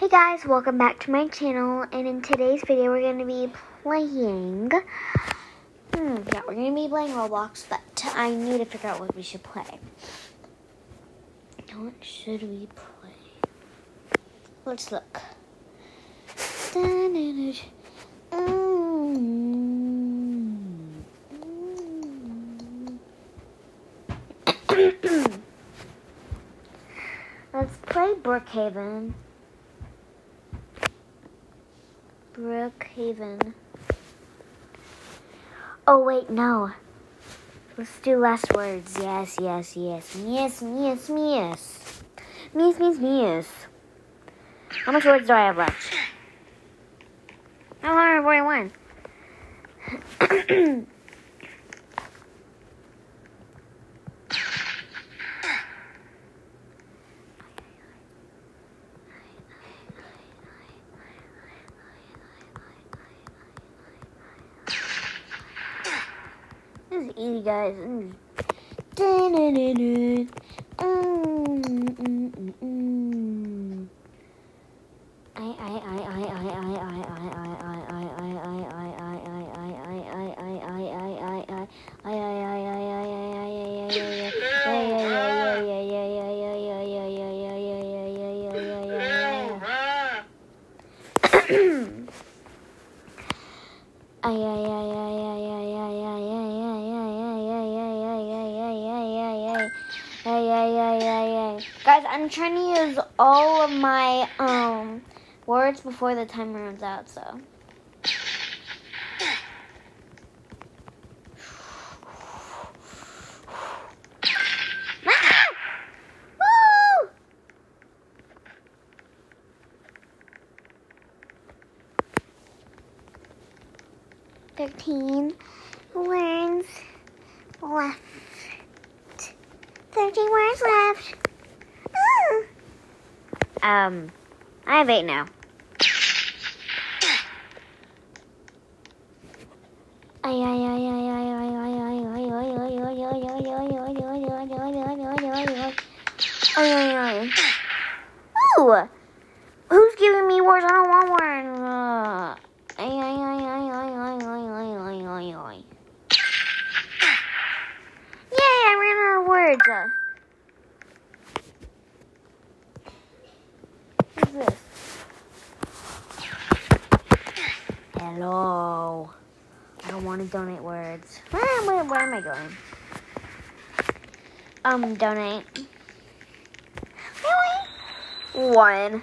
Hey guys, welcome back to my channel and in today's video we're going to be playing, hmm, yeah, we're going to be playing Roblox, but I need to figure out what we should play. What should we play? Let's look. Let's play Brookhaven. Brookhaven. Oh, wait, no. Let's do last words. Yes, yes, yes. Yes, yes, yes. Yes, yes, yes. How much words do I have left? I 141. This is easy, guys. I'm trying to use all of my um words before the timer runs out, so. Thirteen words left. Thirteen words left. Um, I have eight now. Want to donate words. Where I, where am I going? Um, donate. Really? One.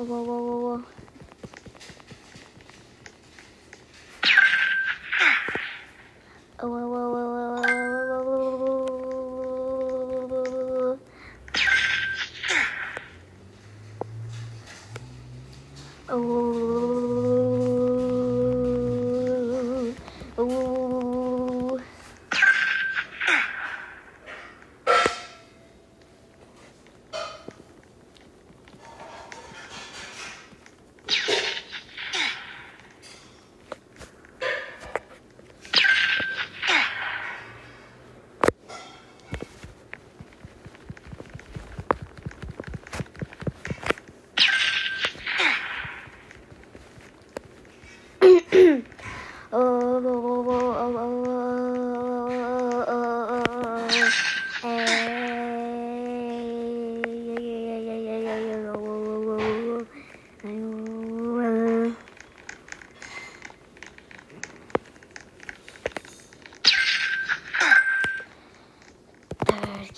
Oh, whoa, whoa, whoa, whoa. Oh, whoa, whoa, whoa, whoa,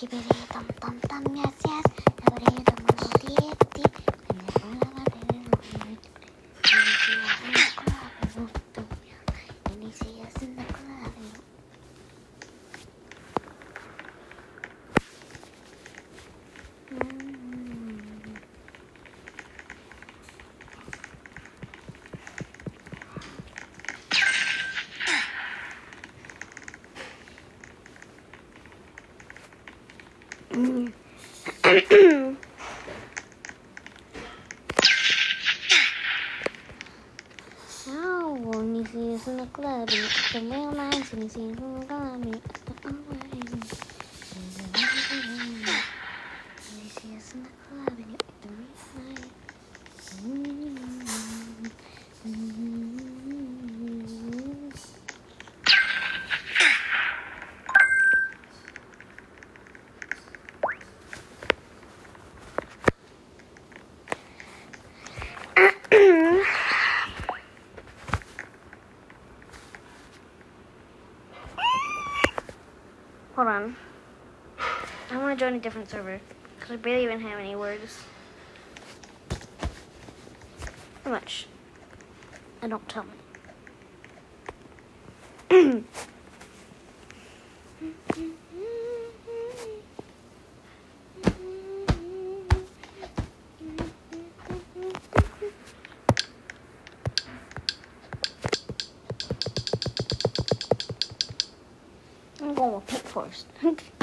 gibi tam tam tam Oh, when you see us in the club, and it's the real nice, and you see us in the club, and it's the always. When you see us in the club, and it's the real nice. Hold on. I want to join a different server because I barely even have any words. How much? I don't tell me. I'm going with pink first.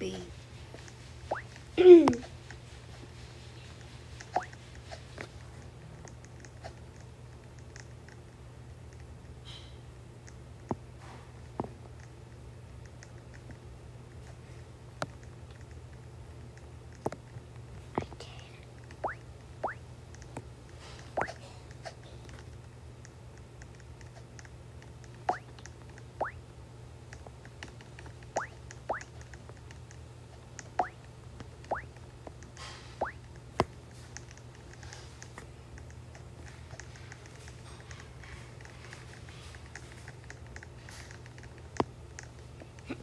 be.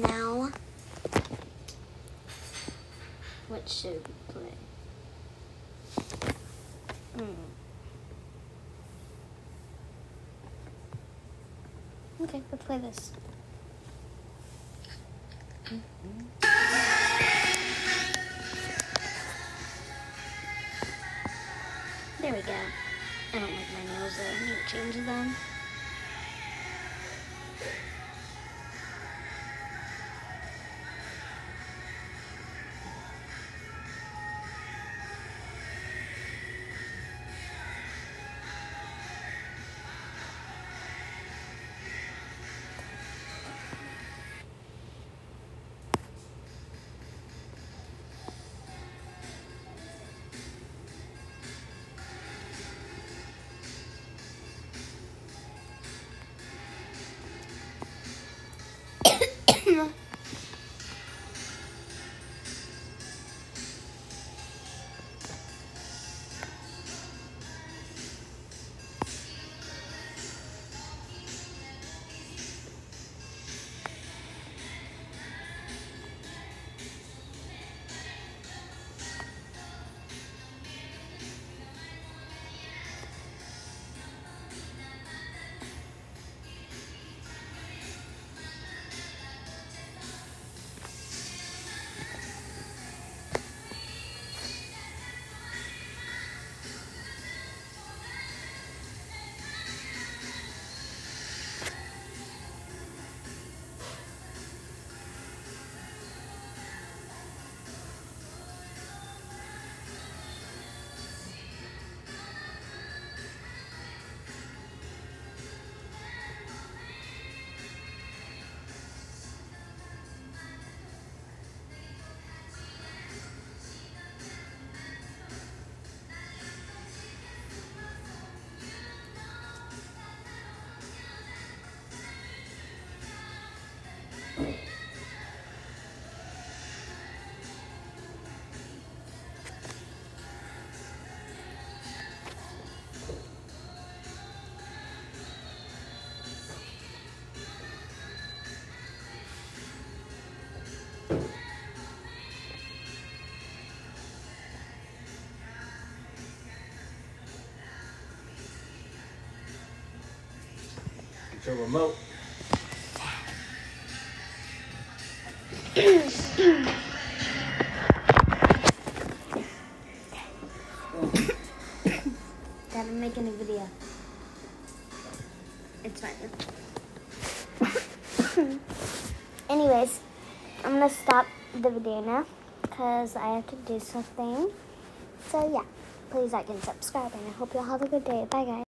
now. What should we play? Hmm. Okay, let's play this. There we go. I don't like my nails though. I need to change them. Get your remote. Dad, I'm making a video. It's fine. Anyways, I'm gonna stop the video now because I have to do something. So yeah, please like and subscribe, and I hope you all have a good day. Bye, guys.